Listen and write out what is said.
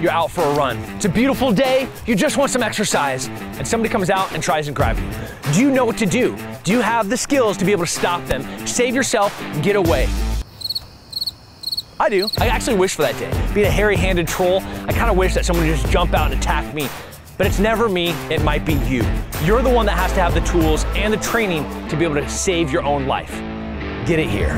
you're out for a run. It's a beautiful day, you just want some exercise, and somebody comes out and tries and grab you. Do you know what to do? Do you have the skills to be able to stop them, save yourself, get away? I do. I actually wish for that day. Being a hairy-handed troll, I kind of wish that someone would just jump out and attack me. But it's never me, it might be you. You're the one that has to have the tools and the training to be able to save your own life. Get it here.